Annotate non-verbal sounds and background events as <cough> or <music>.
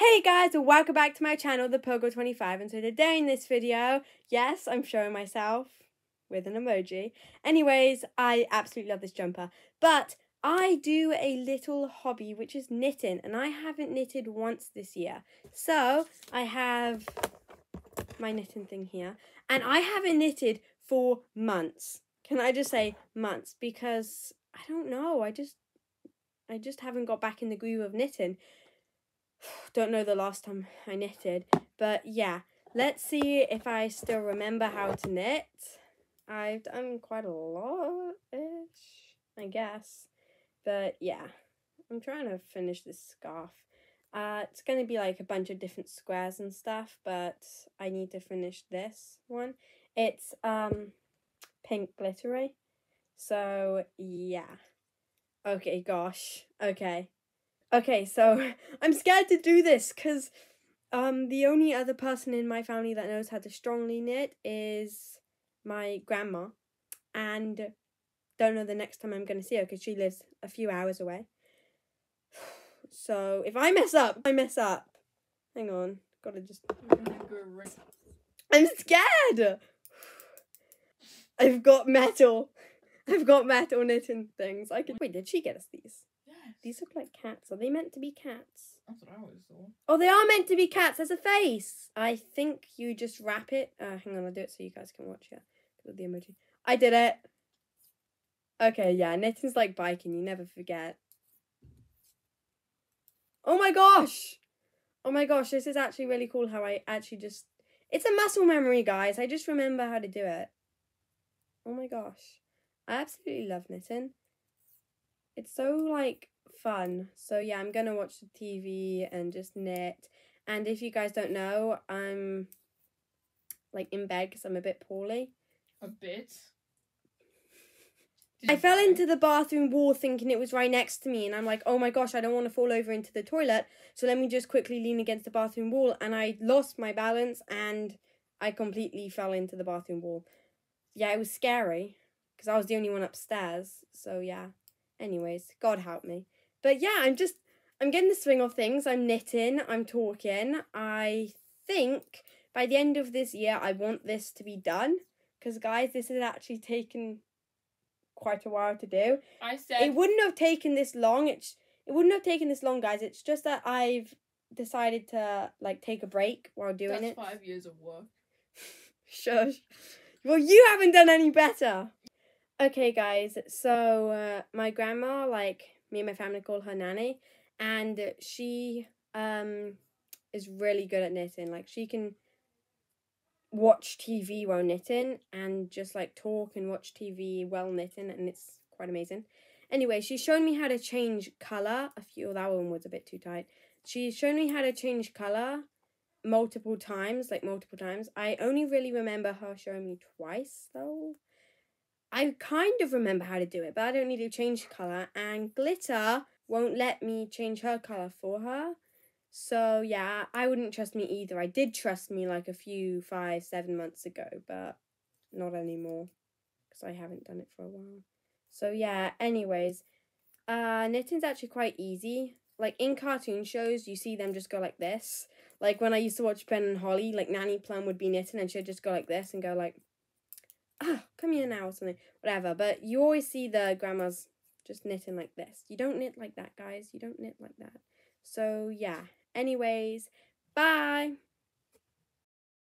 Hey guys, welcome back to my channel, The Pogo25. And so today in this video, yes, I'm showing myself with an emoji. Anyways, I absolutely love this jumper. But I do a little hobby, which is knitting. And I haven't knitted once this year. So I have my knitting thing here. And I haven't knitted for months. Can I just say months? Because I don't know. I just I just haven't got back in the groove of knitting. Don't know the last time I knitted, but yeah. Let's see if I still remember how to knit. I've done quite a lot-ish, I guess. But yeah, I'm trying to finish this scarf. Uh, it's going to be like a bunch of different squares and stuff, but I need to finish this one. It's um pink glittery. So yeah. Okay, gosh. Okay. Okay, so <laughs> I'm scared to do this because um, the only other person in my family that knows how to strongly knit is my grandma. And don't know the next time I'm going to see her because she lives a few hours away. <sighs> So if I mess up, I mess up. Hang on. Gotta just. <sighs> I'm scared! <sighs> I've got metal. <laughs> I've got metal knitting things. I can. Wait, did she get us these? These look like cats. Are they meant to be cats? That's what I always thought. Oh, they are meant to be cats. There's a face. I think you just wrap it. Uh, hang on, I'll do it so you guys can watch it. With the emoji. I did it. Okay, yeah, knitting's like biking. You never forget. Oh my gosh! Oh my gosh, this is actually really cool how I actually just... It's a muscle memory, guys. I just remember how to do it. Oh my gosh. I absolutely love knitting. It's so, like, fun. So, yeah, I'm going to watch the TV and just knit. And if you guys don't know, I'm, like, in bed because I'm a bit poorly. A bit. Did I fell cry? into the bathroom wall thinking it was right next to me, and I'm like, oh my gosh, I don't want to fall over into the toilet, so let me just quickly lean against the bathroom wall. And I lost my balance and I completely fell into the bathroom wall. Yeah, it was scary because I was the only one upstairs. So, yeah. Anyways, God help me. But yeah, I'm just, I'm getting the swing of things. I'm knitting, I'm talking. I think by the end of this year, I want this to be done because, guys, this has actually taken quite a while to do. I said. It wouldn't have taken this long. It's it wouldn't have taken this long, guys. It's just that I've decided to like take a break while doing that's it. five years of work. <laughs> Shush. Well, you haven't done any better. Okay, guys. So uh, my grandma, like me and my family, call her nanny, and she um is really good at knitting. Like she can watch TV while knitting and just like talk and watch TV while knitting, and it's quite amazing. Anyway, she's shown me how to change color. I feel that one was a bit too tight. She's shown me how to change color multiple times, like multiple times. I only really remember her showing me twice though. I kind of remember how to do it, but I don't need to change color. And glitter won't let me change her color for her. So yeah, I wouldn't trust me either. I did trust me like a few five, seven months ago, but not anymore because I haven't done it for a while. So yeah. Anyways, uh, knitting's actually quite easy. Like in cartoon shows, you see them just go like this. Like when I used to watch Ben and Holly, like Nanny Plum would be knitting and she'd just go like this and go like, ah, come here now or something, whatever. But you always see the grandmas just knitting like this. You don't knit like that, guys. You don't knit like that. So yeah. Anyways, bye.